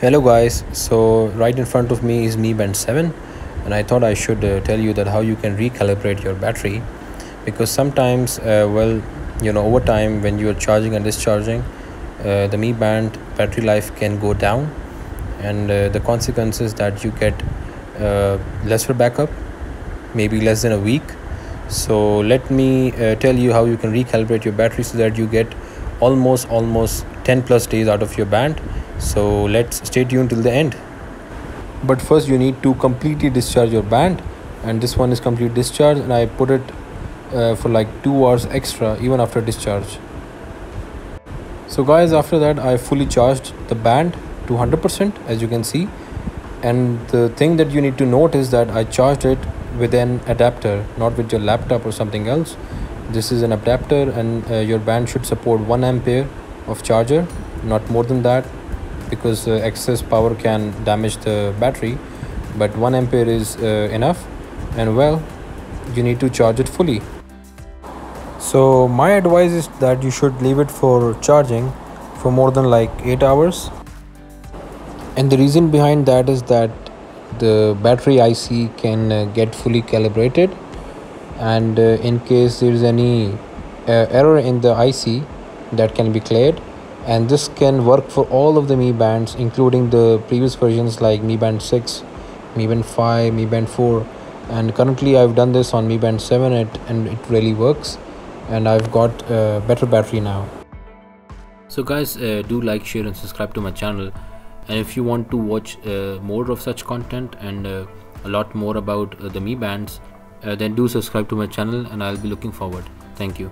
hello guys. So right in front of me is mi band 7 and i thought i should uh, tell you that how you can recalibrate your battery because sometimes uh, well you know over time when you are charging and discharging uh, the mi band battery life can go down and uh, the consequences that you get uh, lesser backup maybe less than a week. So let me uh, tell you how you can recalibrate your battery so that you get almost almost 10 plus days out of your band so let's stay tuned till the end. But first you need to completely discharge your band. And this one is complete discharge and i put it uh, for like two hours extra even after discharge. So guys after that i fully charged the band to 100% as you can see. And the thing that you need to note is that i charged it with an adapter not with your laptop or something else. This is an adapter and uh, your band should support 1 ampere of charger not more than that because uh, excess power can damage the battery but 1 ampere is uh, enough and well you need to charge it fully. So my advice is that you should leave it for charging for more than like 8 hours. And the reason behind that is that the battery IC can uh, get fully calibrated and in case there is any error in the IC that can be cleared and this can work for all of the Mi bands including the previous versions like Mi Band 6, Mi Band 5, Mi Band 4 and currently I've done this on Mi Band 7 it, and it really works and I've got a better battery now. So guys uh, do like share and subscribe to my channel and if you want to watch uh, more of such content and uh, a lot more about uh, the Mi bands uh, then do subscribe to my channel and I'll be looking forward. Thank you.